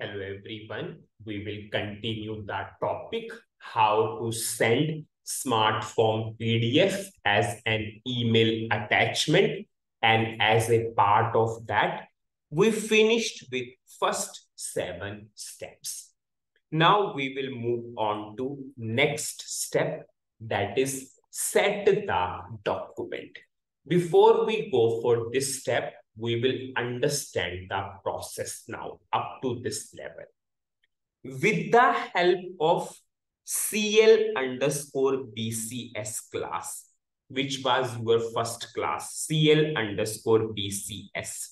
Hello everyone. We will continue that topic, how to send smart form PDF as an email attachment. And as a part of that, we finished with first seven steps. Now we will move on to next step that is set the document. Before we go for this step, we will understand the process now up to this level. With the help of CL underscore BCS class, which was your first class, CL underscore BCS,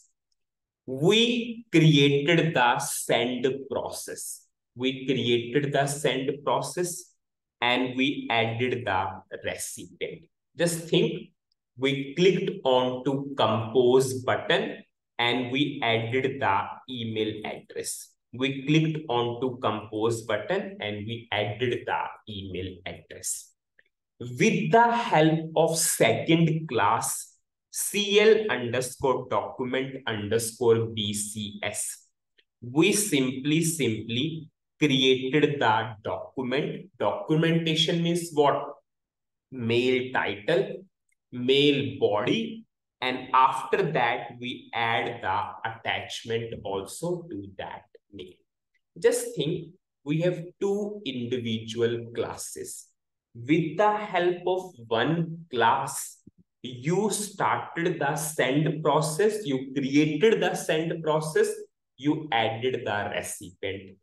we created the send process. We created the send process and we added the recipient. Just think we clicked on to compose button and we added the email address. We clicked on to compose button and we added the email address. With the help of second class CL underscore document underscore BCS, we simply, simply created the document. Documentation means what? Mail title, mail body. And after that we add the attachment also to that mail just think we have two individual classes. With the help of one class you started the send process you created the send process you added the recipient.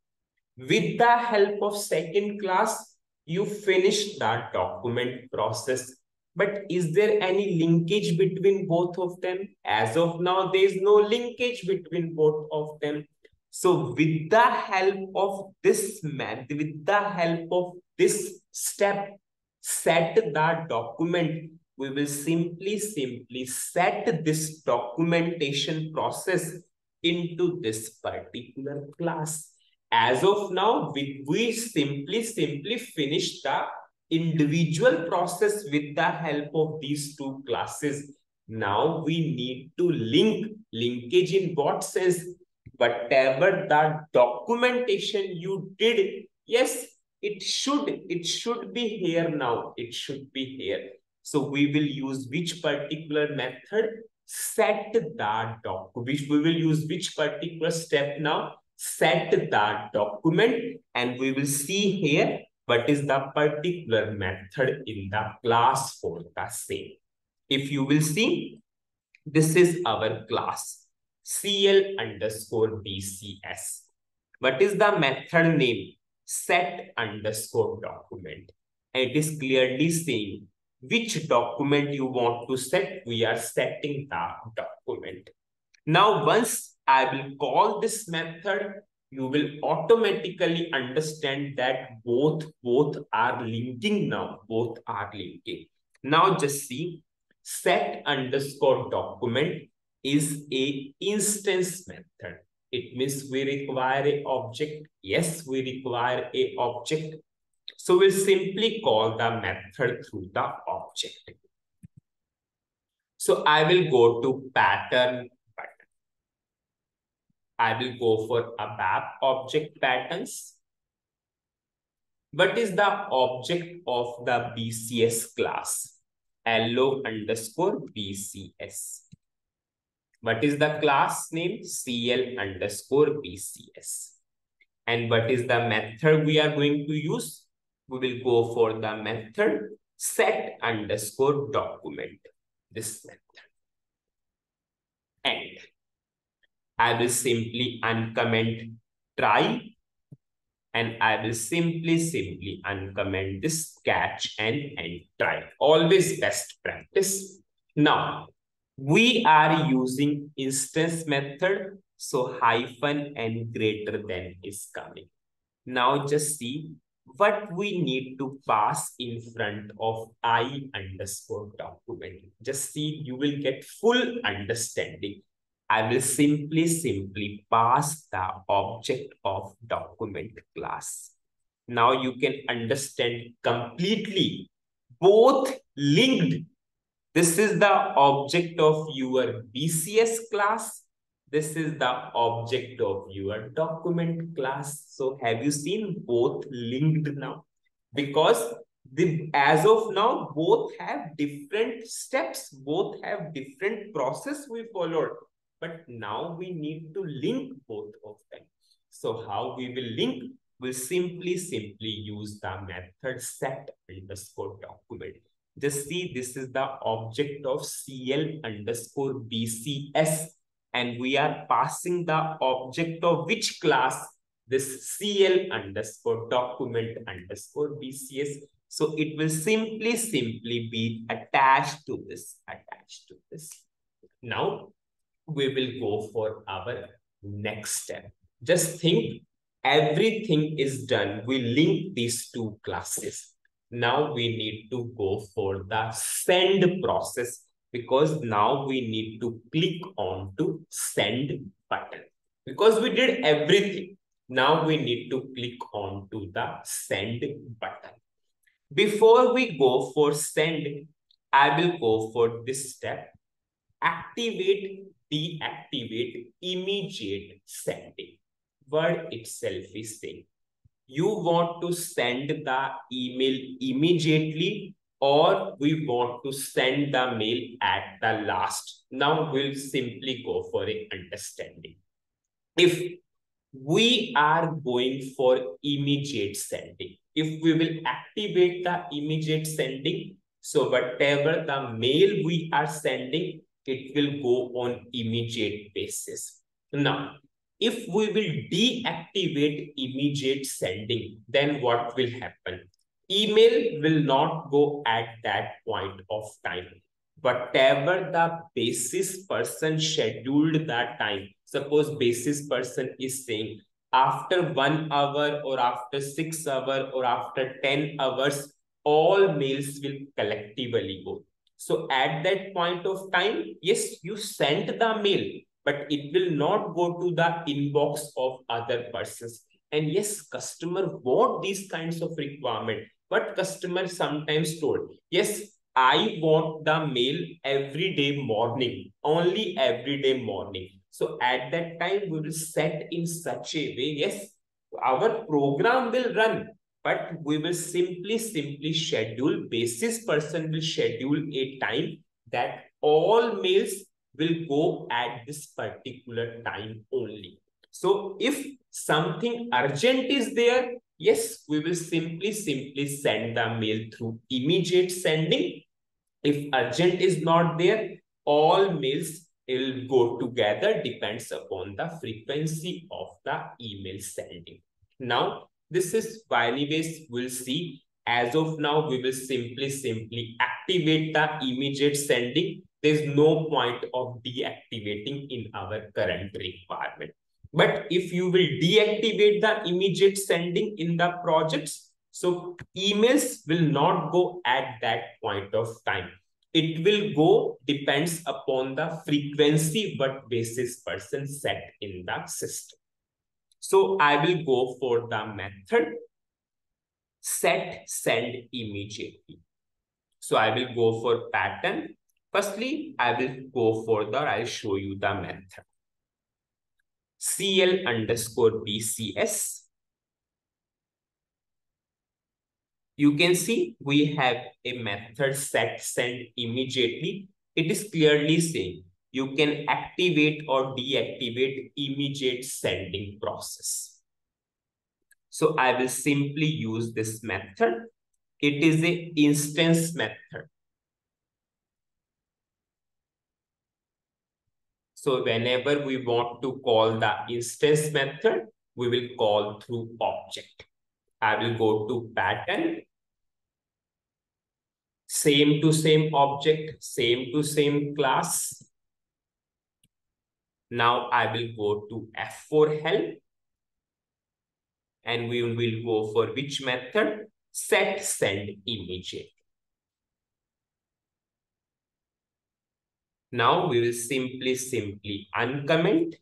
With the help of second class you finished the document process but is there any linkage between both of them? As of now, there is no linkage between both of them. So with the help of this method, with the help of this step, set the document, we will simply, simply set this documentation process into this particular class. As of now, we, we simply, simply finish the individual process with the help of these two classes. Now we need to link linkage in what sense? Whatever the documentation you did, yes, it should, it should be here now. It should be here. So we will use which particular method? Set the doc, which we will use which particular step now? Set the document and we will see here what is the particular method in the class for the same. If you will see, this is our class, CL underscore BCS. What is the method name? Set underscore document. It is clearly saying which document you want to set. We are setting the document. Now, once I will call this method, you will automatically understand that both both are linking now both are linking. Now just see set underscore document is a instance method. It means we require a object. Yes we require a object. So we'll simply call the method through the object. So i will go to pattern I will go for ABAP object patterns. What is the object of the BCS class? Allo underscore BCS. What is the class name? CL underscore BCS. And what is the method we are going to use? We will go for the method set underscore document. This method. And I will simply uncomment try and I will simply, simply uncomment this catch and end try. Always best practice. Now, we are using instance method. So hyphen and greater than is coming. Now just see what we need to pass in front of I underscore document. Just see, you will get full understanding. I will simply, simply pass the object of document class. Now you can understand completely both linked. This is the object of your BCS class this is the object of your document class. So have you seen both linked now? Because the as of now, both have different steps, both have different process we followed. But now we need to link both of them. So how we will link? We'll simply, simply use the method set underscore document. Just see, this is the object of CL underscore BCS and we are passing the object of which class? This CL underscore document underscore BCS. So it will simply, simply be attached to this, attached to this. Now, we will go for our next step. Just think everything is done. We link these two classes. Now we need to go for the send process because now we need to click on to send button because we did everything. Now we need to click on to the send button. Before we go for send, I will go for this step. Activate, deactivate, immediate sending. Word itself is saying you want to send the email immediately or we want to send the mail at the last. Now we'll simply go for a understanding. If we are going for immediate sending, if we will activate the immediate sending, so whatever the mail we are sending, it will go on immediate basis. Now, if we will deactivate immediate sending, then what will happen? email will not go at that point of time. Whatever the basis person scheduled that time, suppose basis person is saying after one hour or after six hour or after 10 hours, all mails will collectively go. So at that point of time, yes, you send the mail, but it will not go to the inbox of other persons. And yes, customer want these kinds of requirement but customer sometimes told, yes, I want the mail every day morning, only every day morning. So at that time, we will set in such a way, yes, our program will run, but we will simply, simply schedule, basis person will schedule a time that all mails will go at this particular time only. So if something urgent is there, Yes, we will simply, simply send the mail through immediate sending. If urgent is not there, all mails will go together depends upon the frequency of the email sending. Now, this is anyways, we'll see. As of now, we will simply, simply activate the immediate sending. There's no point of deactivating in our current requirement. But if you will deactivate the immediate sending in the projects, so emails will not go at that point of time. It will go depends upon the frequency what basis person set in the system. So I will go for the method set send immediately. So I will go for pattern. Firstly, I will go for the, I'll show you the method. CL underscore BCS. You can see we have a method set send immediately. It is clearly saying you can activate or deactivate immediate sending process. So I will simply use this method. It is a instance method. So whenever we want to call the instance method, we will call through object. I will go to pattern. Same to same object, same to same class. Now I will go to F4 help. And we will go for which method? Set send immediate. Now we will simply, simply uncomment.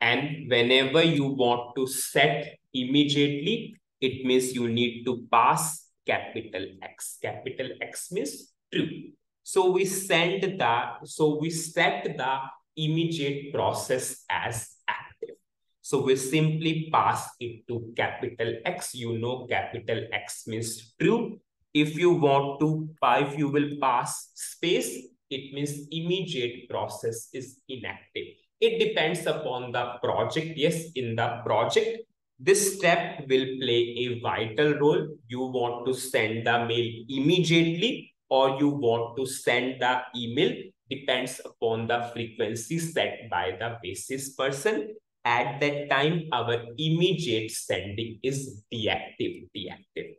And whenever you want to set immediately, it means you need to pass capital X. Capital X means true. So we send the, so we set the immediate process as active. So we simply pass it to capital X. You know capital X means true. If you want to, if you will pass space, it means immediate process is inactive. It depends upon the project. Yes, in the project, this step will play a vital role. You want to send the mail immediately or you want to send the email depends upon the frequency set by the basis person. At that time, our immediate sending is deactive, deactive.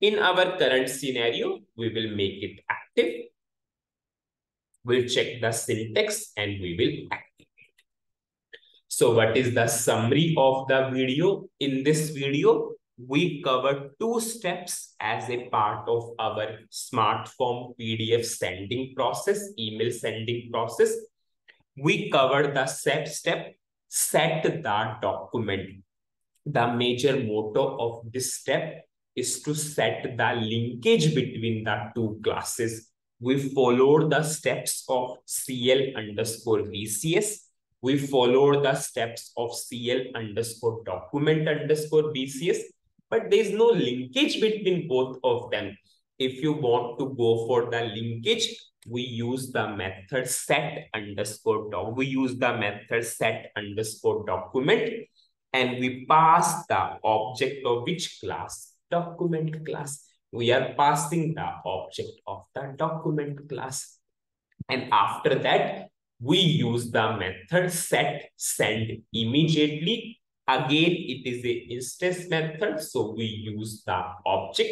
In our current scenario, we will make it active. We'll check the syntax and we will activate. So what is the summary of the video? In this video, we cover two steps as a part of our smart form PDF sending process, email sending process. We cover the set step, set the document. The major motto of this step is to set the linkage between the two classes. We followed the steps of CL underscore BCS. We followed the steps of CL underscore document underscore BCS, but there's no linkage between both of them. If you want to go for the linkage, we use the method set underscore doc. We use the method set underscore document and we pass the object of which class? document class. We are passing the object of the document class. And after that, we use the method set send immediately. Again, it is a instance method, so we use the object.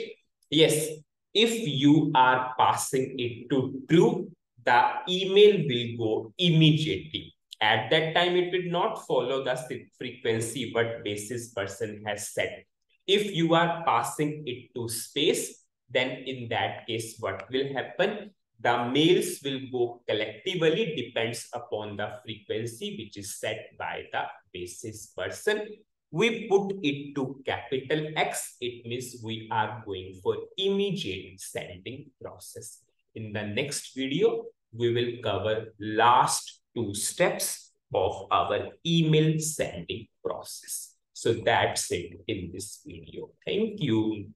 Yes, if you are passing it to true, the email will go immediately. At that time, it will not follow the frequency what basis person has set. If you are passing it to space, then in that case, what will happen? The mails will go collectively depends upon the frequency which is set by the basis person. We put it to capital X. It means we are going for immediate sending process. In the next video, we will cover last two steps of our email sending process. So that's it in this video. Thank you.